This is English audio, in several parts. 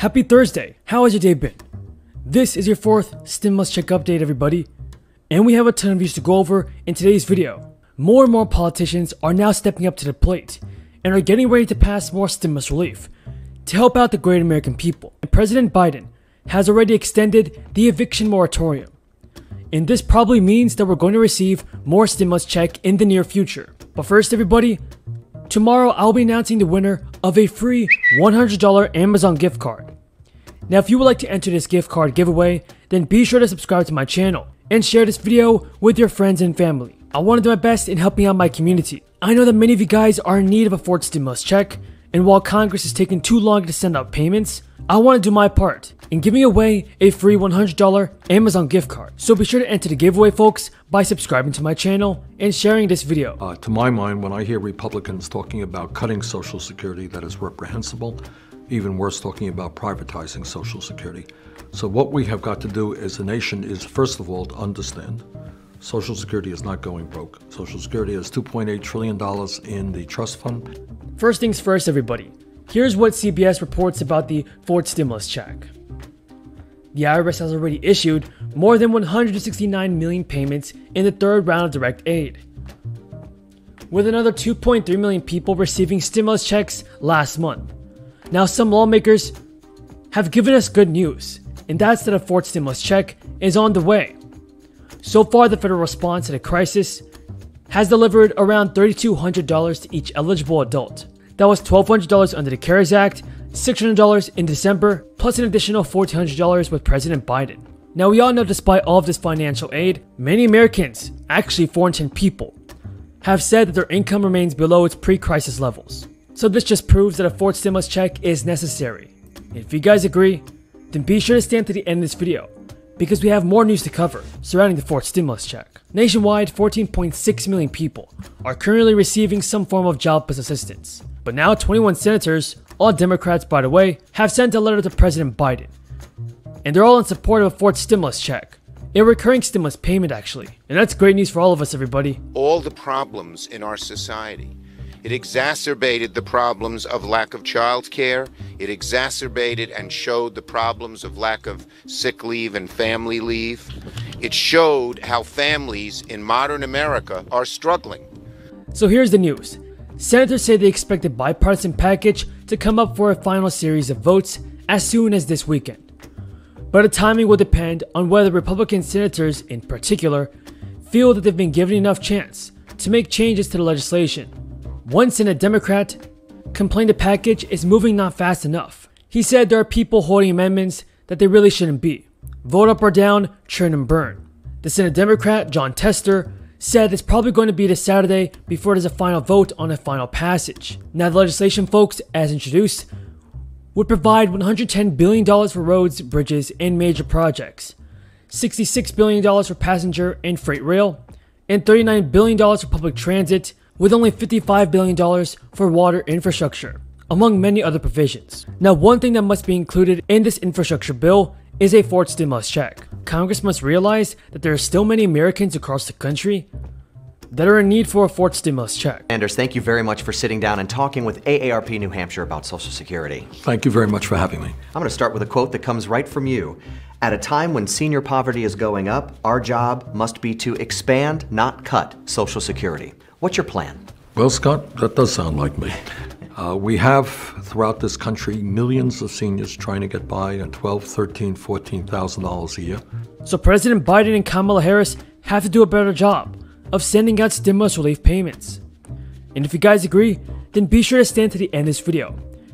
Happy Thursday! How has your day been? This is your fourth stimulus check update, everybody. And we have a ton of news to go over in today's video. More and more politicians are now stepping up to the plate and are getting ready to pass more stimulus relief to help out the great American people. And President Biden has already extended the eviction moratorium. And this probably means that we're going to receive more stimulus check in the near future. But first, everybody, tomorrow I'll be announcing the winner of a free $100 Amazon gift card. Now, if you would like to enter this gift card giveaway, then be sure to subscribe to my channel and share this video with your friends and family. I want to do my best in helping out my community. I know that many of you guys are in need of a fourth stimulus check, and while Congress is taking too long to send out payments, I want to do my part in giving away a free $100 Amazon gift card. So be sure to enter the giveaway folks by subscribing to my channel and sharing this video. Uh, to my mind, when I hear Republicans talking about cutting Social Security, that is reprehensible even worse talking about privatizing Social Security. So what we have got to do as a nation is, first of all, to understand Social Security is not going broke. Social Security has $2.8 trillion in the trust fund. First things first, everybody. Here's what CBS reports about the fourth stimulus check. The IRS has already issued more than 169 million payments in the third round of direct aid, with another 2.3 million people receiving stimulus checks last month. Now, some lawmakers have given us good news, and that's that a fourth stimulus check is on the way. So far, the federal response to the crisis has delivered around $3,200 to each eligible adult. That was $1,200 under the CARES Act, $600 in December, plus an additional $1,400 with President Biden. Now, we all know despite all of this financial aid, many Americans, actually 410 people, have said that their income remains below its pre crisis levels. So this just proves that a fourth stimulus check is necessary. If you guys agree, then be sure to stand to the end of this video, because we have more news to cover surrounding the fourth stimulus check. Nationwide, 14.6 million people are currently receiving some form of jobless assistance. But now 21 senators, all Democrats by the way, have sent a letter to President Biden. And they're all in support of a fourth stimulus check. A recurring stimulus payment actually. And that's great news for all of us everybody. All the problems in our society it exacerbated the problems of lack of child care. It exacerbated and showed the problems of lack of sick leave and family leave. It showed how families in modern America are struggling. So here's the news. Senators say they expect a bipartisan package to come up for a final series of votes as soon as this weekend. But the timing will depend on whether Republican senators, in particular, feel that they've been given enough chance to make changes to the legislation one Senate Democrat complained the package is moving not fast enough. He said there are people holding amendments that they really shouldn't be. Vote up or down, churn and burn. The Senate Democrat, Jon Tester, said it's probably going to be this Saturday before there's a final vote on a final passage. Now, the legislation, folks, as introduced, would provide $110 billion for roads, bridges, and major projects, $66 billion for passenger and freight rail, and $39 billion for public transit, with only $55 billion for water infrastructure, among many other provisions. Now, one thing that must be included in this infrastructure bill is a fourth stimulus check. Congress must realize that there are still many Americans across the country that are in need for a fourth stimulus check. Sanders, thank you very much for sitting down and talking with AARP New Hampshire about Social Security. Thank you very much for having me. I'm going to start with a quote that comes right from you. At a time when senior poverty is going up, our job must be to expand, not cut, Social Security. What's your plan? Well, Scott, that does sound like me. Uh, we have throughout this country millions of seniors trying to get by on twelve, thirteen, fourteen thousand dollars a year. So President Biden and Kamala Harris have to do a better job of sending out stimulus relief payments. And if you guys agree, then be sure to stand to the end of this video,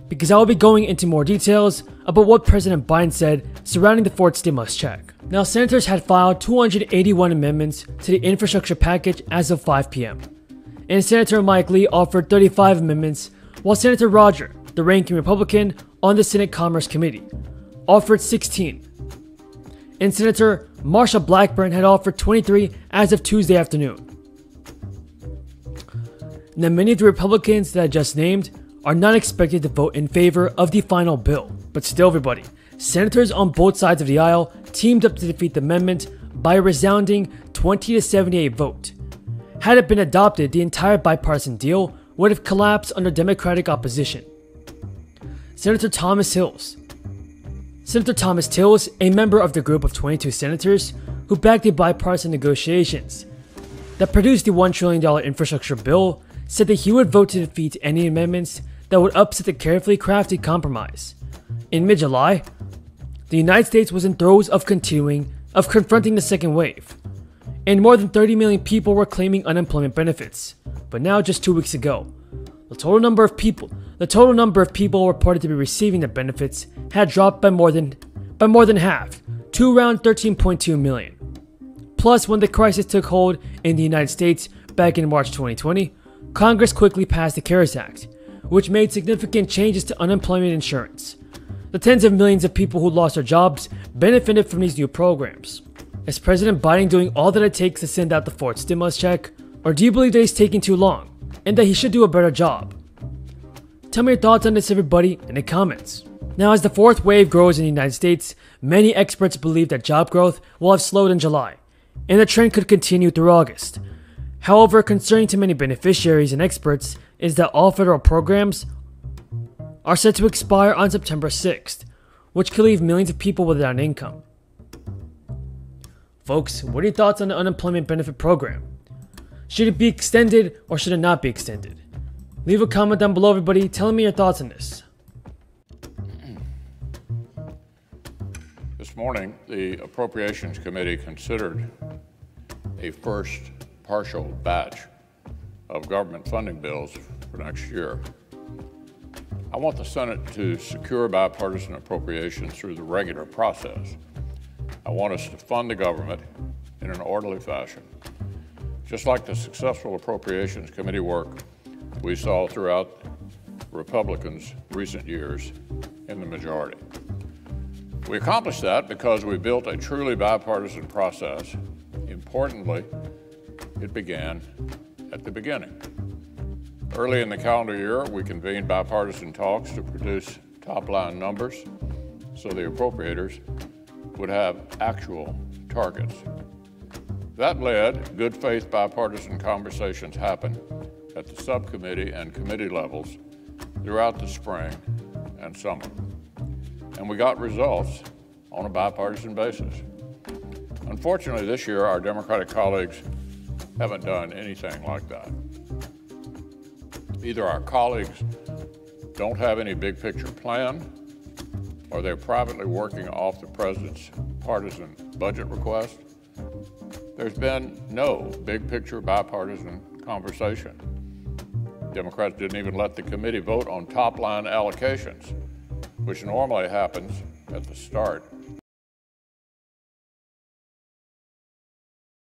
because I will be going into more details about what President Biden said surrounding the fourth stimulus check. Now, senators had filed 281 amendments to the infrastructure package as of 5 p.m and Senator Mike Lee offered 35 amendments, while Senator Roger, the ranking Republican on the Senate Commerce Committee, offered 16. And Senator Marsha Blackburn had offered 23 as of Tuesday afternoon. Now, many of the Republicans that I just named are not expected to vote in favor of the final bill, but still, everybody, senators on both sides of the aisle teamed up to defeat the amendment by a resounding 20 to 78 vote. Had it been adopted, the entire bipartisan deal would have collapsed under Democratic opposition. Senator Thomas Hills, Senator Thomas Tillis, a member of the group of 22 senators who backed the bipartisan negotiations that produced the $1 trillion infrastructure bill, said that he would vote to defeat any amendments that would upset the carefully crafted compromise. In mid July, the United States was in throes of continuing, of confronting the second wave, and more than 30 million people were claiming unemployment benefits. But now, just two weeks ago, the total number of people, the total number of people reported to be receiving the benefits had dropped by more than, by more than half, to around 13.2 million. Plus, when the crisis took hold in the United States back in March 2020, Congress quickly passed the CARES Act, which made significant changes to unemployment insurance. The tens of millions of people who lost their jobs benefited from these new programs. Is President Biden doing all that it takes to send out the fourth stimulus check? Or do you believe that he's taking too long and that he should do a better job? Tell me your thoughts on this, everybody, in the comments. Now, as the fourth wave grows in the United States, many experts believe that job growth will have slowed in July, and the trend could continue through August. However, concerning to many beneficiaries and experts is that all federal programs are set to expire on September 6th, which could leave millions of people without income. Folks, what are your thoughts on the unemployment benefit program? Should it be extended or should it not be extended? Leave a comment down below, everybody, telling me your thoughts on this. This morning, the Appropriations Committee considered a first partial batch of government funding bills for next year. I want the Senate to secure bipartisan appropriations through the regular process. I want us to fund the government in an orderly fashion, just like the successful Appropriations Committee work we saw throughout Republicans' recent years in the majority. We accomplished that because we built a truly bipartisan process. Importantly, it began at the beginning. Early in the calendar year, we convened bipartisan talks to produce top-line numbers so the appropriators would have actual targets. That led good faith bipartisan conversations happen at the subcommittee and committee levels throughout the spring and summer. And we got results on a bipartisan basis. Unfortunately, this year, our Democratic colleagues haven't done anything like that. Either our colleagues don't have any big picture plan, or they're privately working off the president's partisan budget request. There's been no big picture bipartisan conversation. Democrats didn't even let the committee vote on top line allocations, which normally happens at the start